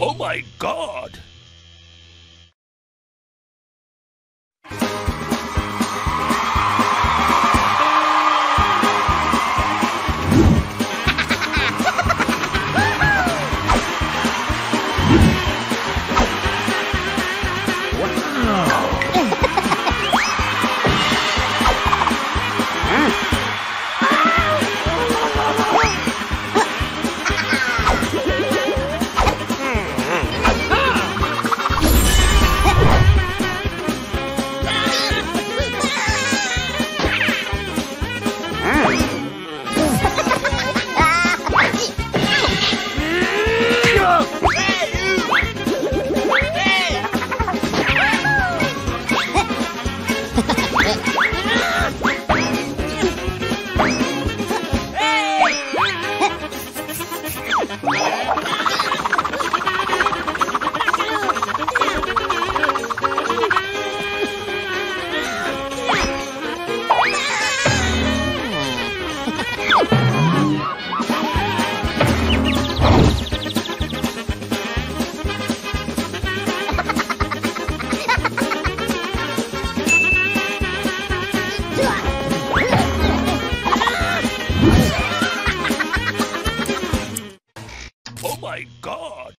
Oh my god! Oh my god!